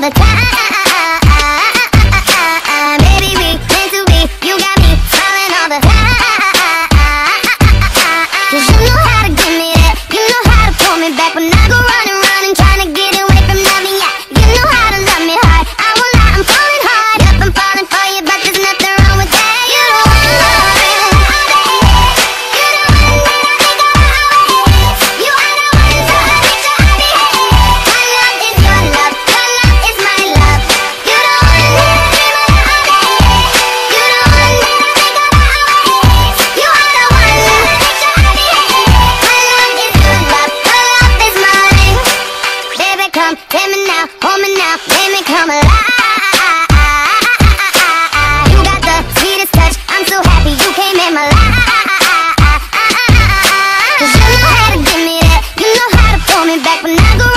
the time. Baby, we meant to be You got me all the you know how to give me that. You know how to pull me back back when I go